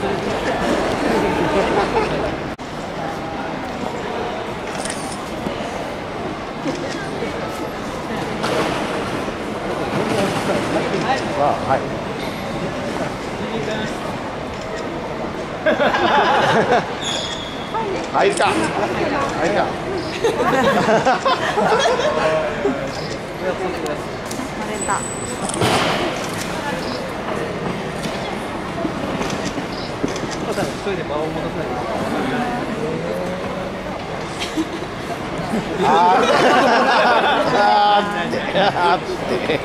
はい。はい、い。い。い、い。一人で間を戻さないあーあーってあーって